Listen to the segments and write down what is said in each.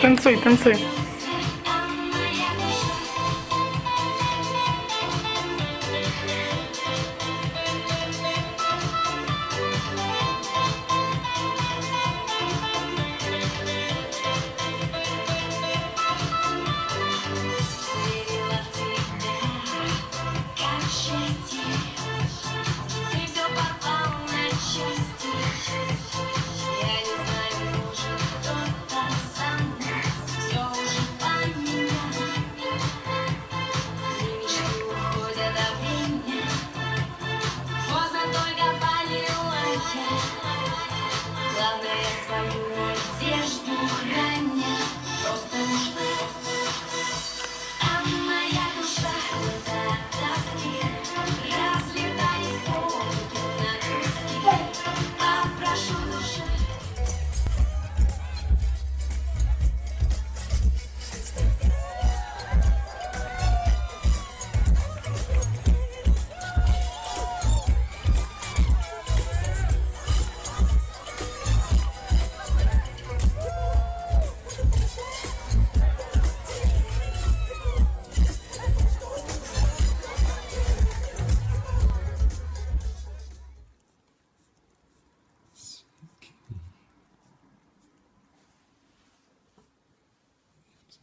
Танцуй, танцуй.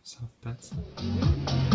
South Benson.